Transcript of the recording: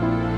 嗯。